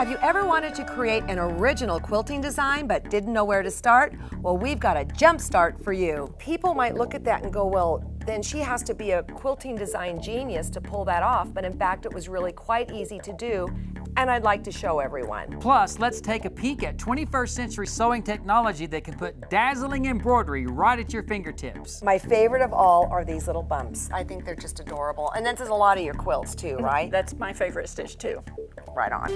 Have you ever wanted to create an original quilting design but didn't know where to start? Well, we've got a jump start for you. People might look at that and go, well, then she has to be a quilting design genius to pull that off, but in fact, it was really quite easy to do and I'd like to show everyone. Plus, let's take a peek at 21st century sewing technology that can put dazzling embroidery right at your fingertips. My favorite of all are these little bumps. I think they're just adorable. And this is a lot of your quilts too, mhm. right? That's my favorite stitch too. Right on.